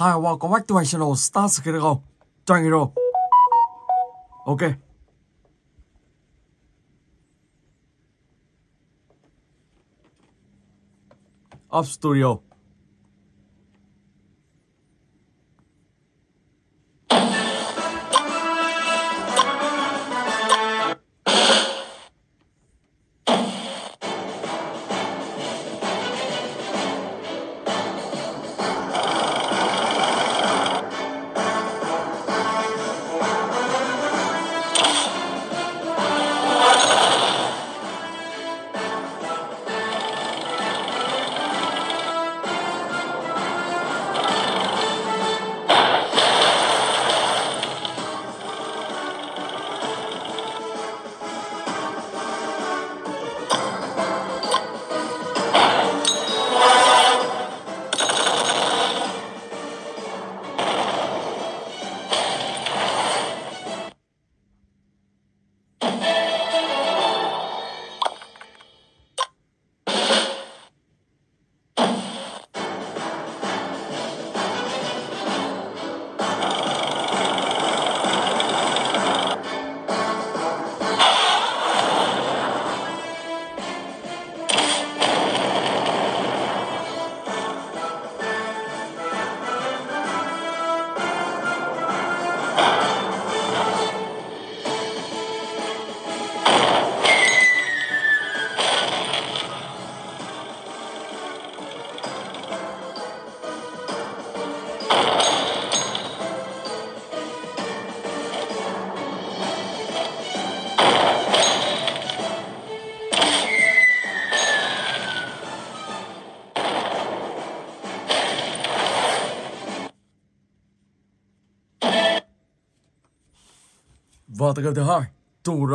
Hi, welcome back to my channel Star Skirgo. Cho anh Hero. Ok. Up Studio. Ờ, từ từ thôi. Tù.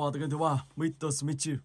ファーとかでは、ミッスミチュ。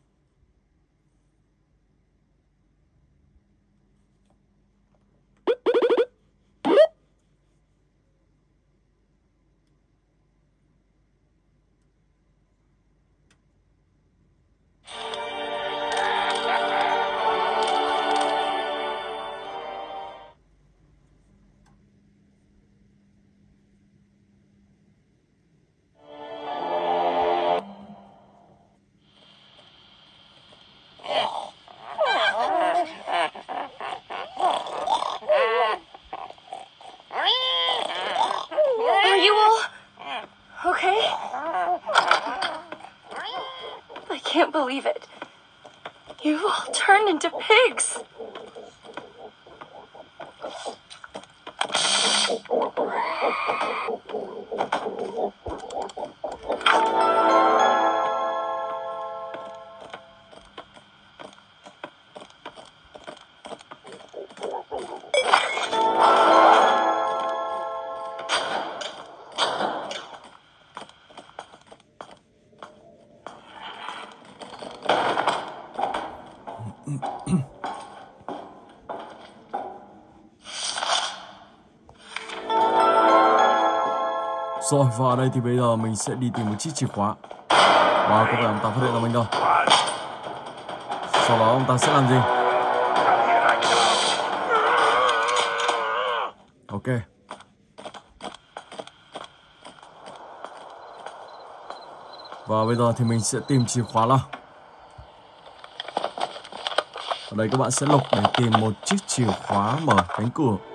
Rồi, và ở đây thì bây giờ mình sẽ đi tìm một chiếc chìa khóa. Và có vẻ ông ta phát hiện ra mình đâu Sau đó ông ta sẽ làm gì? Ok. Và bây giờ thì mình sẽ tìm chìa khóa nào? Ở đây các bạn sẽ lục để tìm một chiếc chìa khóa mở cánh cửa.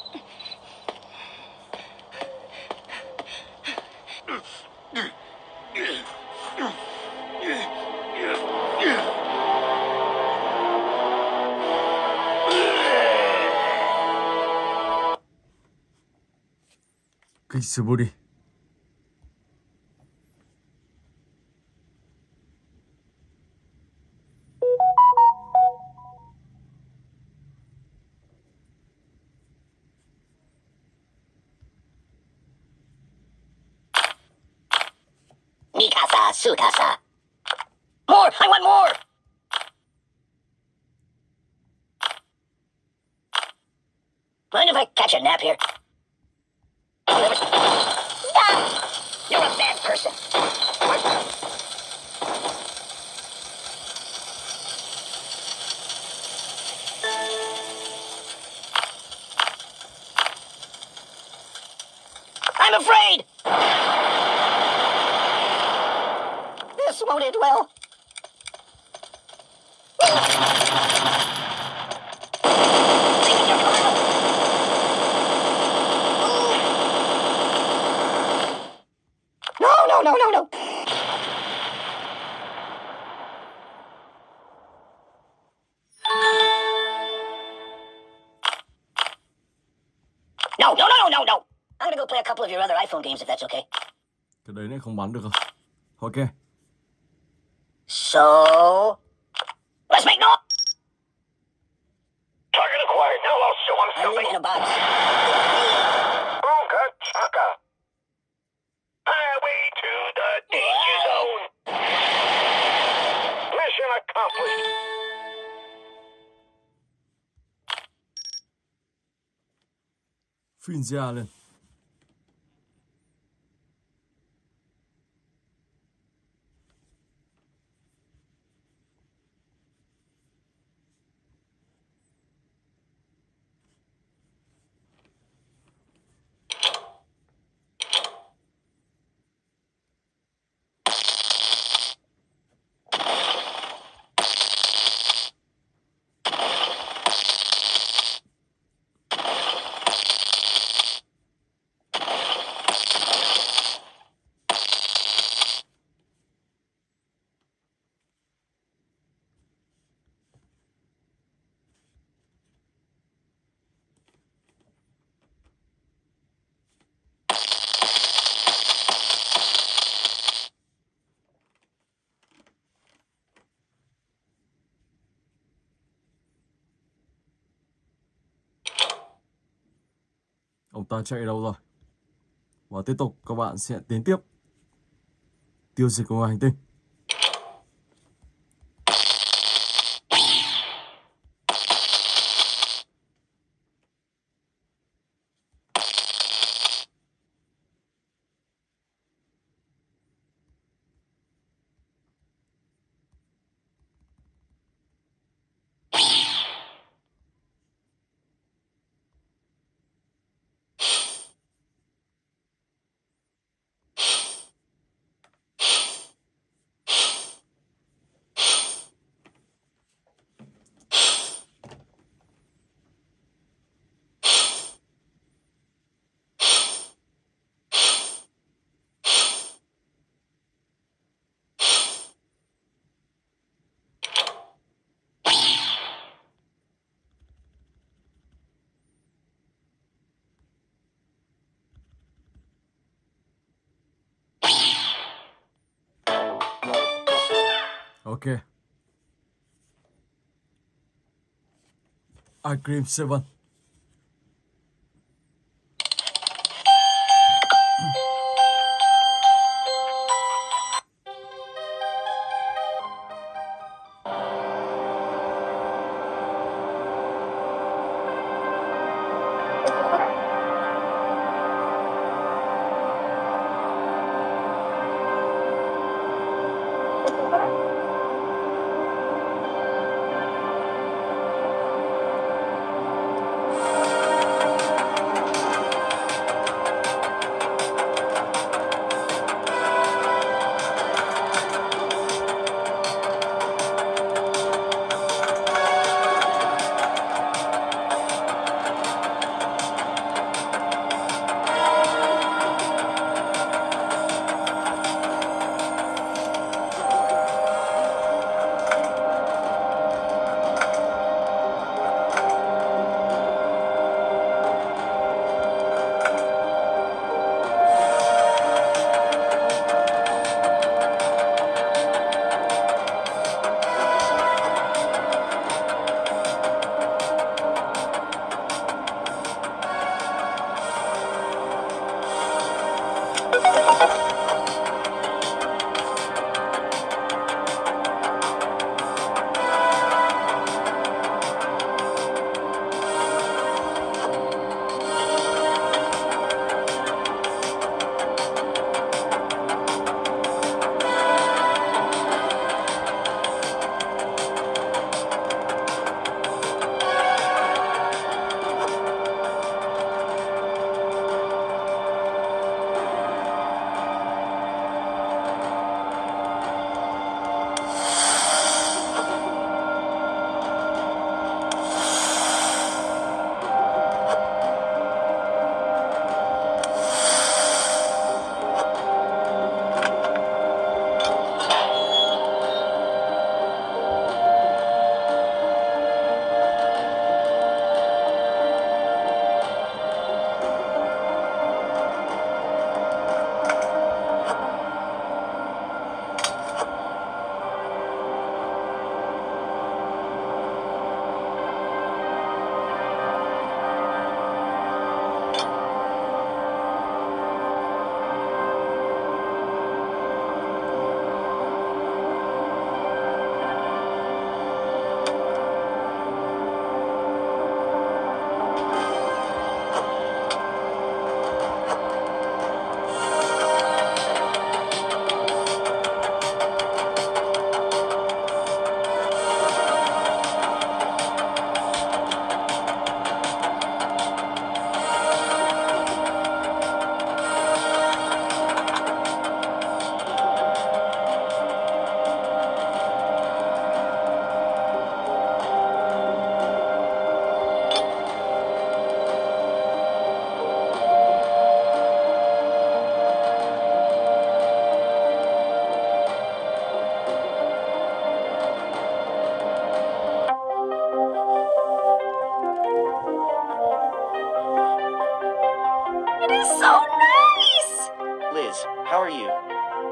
Kích sư. Mikasa, Sukasa. More! I want more! Mind if I catch a nap here? Thank you. No, no, no, no, no, no. I'm gonna go play a couple of your other iPhone games if that's okay. Cái đấy này không bắn được à? Ok. So, let's make no. Target acquired. Now I'll show him I live something. in a box. 一家人。Ông ta chạy đâu rồi. Và tiếp tục các bạn sẽ tiến tiếp tiêu diệt của hành tinh. Ok. Ice Scream 7.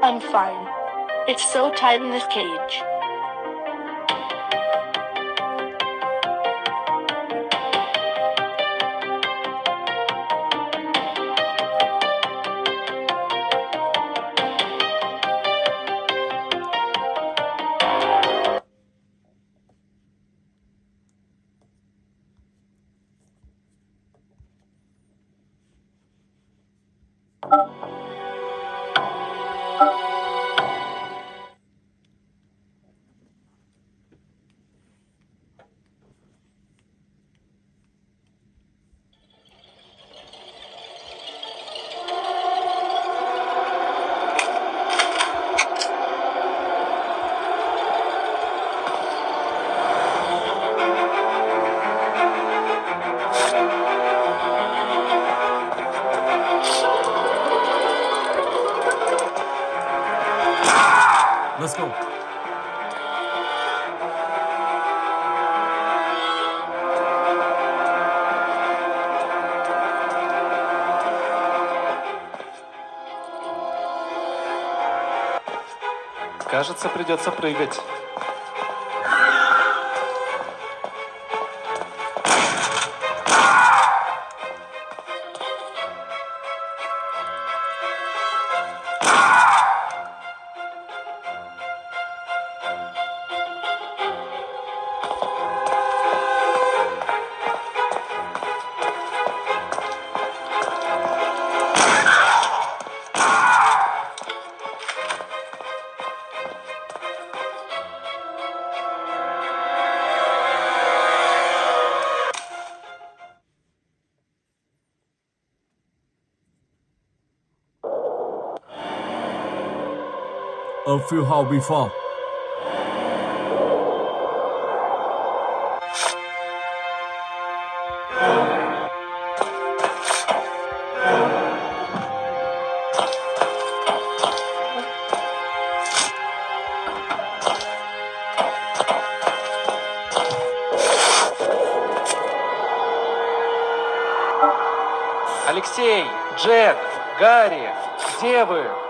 I'm fine. It's so tight in this cage. Кажется, придется прыгать. A few hours before. Алексей, Джек, Гарри, где вы?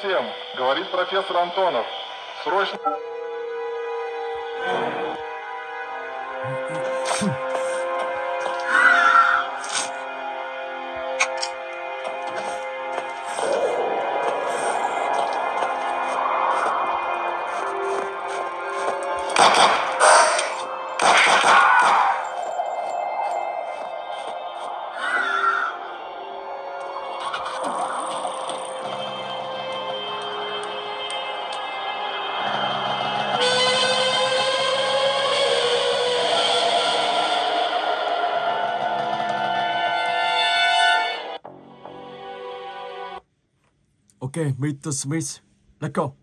Всем, говорит профессор Антонов. Срочно... Okay, Mr. Smith. Let's go.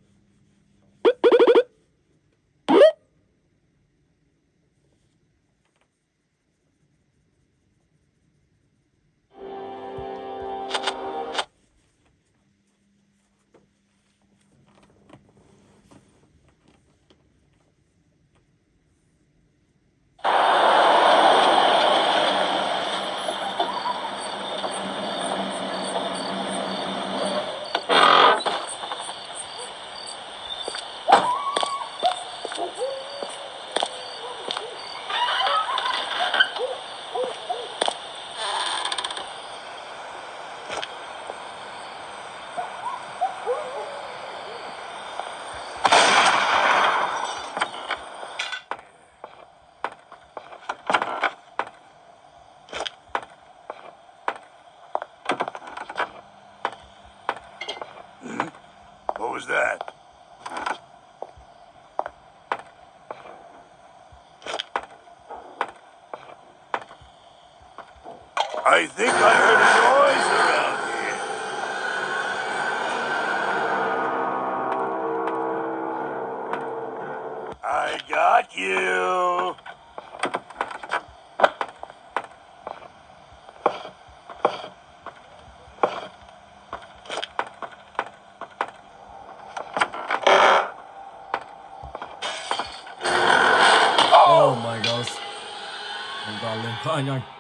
Was that? I think I heard a noise around here. I got you. Oh my